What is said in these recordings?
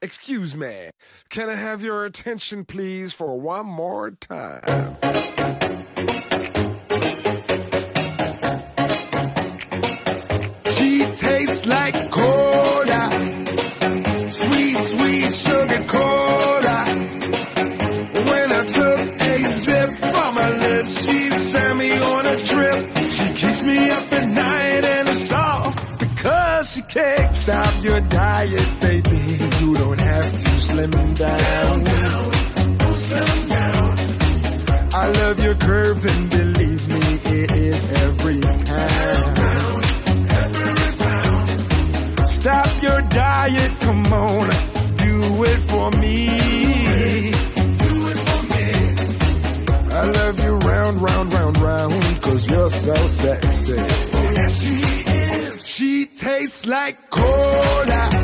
Excuse me. Can I have your attention, please, for one more time? She tastes like cola. Sweet, sweet sugar cola. When I took a sip from her lips, she sent me on a trip. She keeps me up at night and it's all because she can't stop your diet, slim down. I love your curves and believe me, it is every pound. Stop your diet, come on, do it for me. Do it for me. I love you round, round, round, round, cause you're so sexy. Yes, she is. She tastes like cola.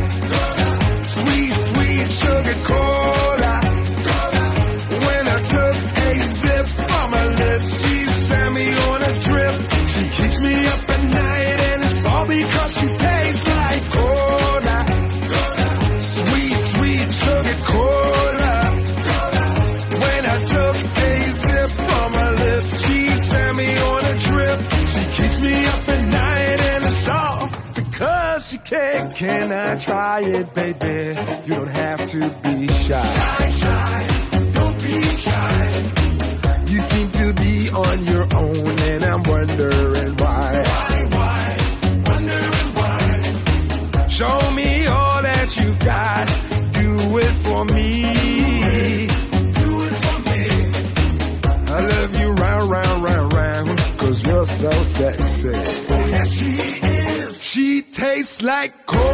Can I try it, baby? You don't have to be shy. shy Don't be shy. You seem to be on your own, and I'm wondering why. Why, why? Wondering why. Show me all that you've got. Do it for me. Do it for me. I love you round, round, round, round, cause you're so sexy. Tastes like cola.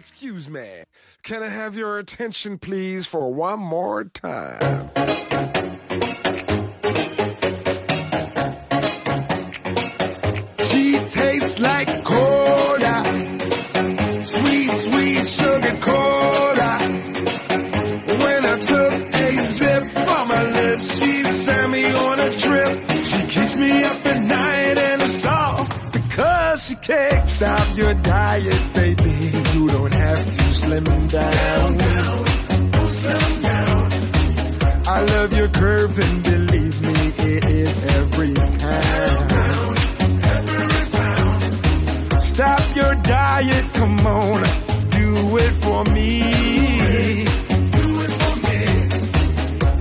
Excuse me. Can I have your attention, please, for one more time? She tastes like cola, sweet, sweet sugar cola. When I took a sip from her lips, she sent me on a trip. She keeps me up at night, and it's all because she can't stop your diet, slim down. I love your curves, and believe me, it is every pound. Stop your diet, come on, do it for me. Do it for me.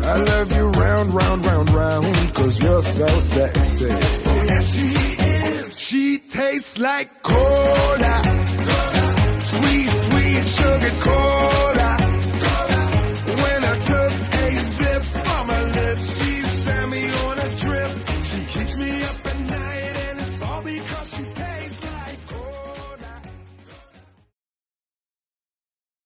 I love you round, round, round, round, cause you're so sexy. Oh, yes, she is. She tastes like cola, sugar cold.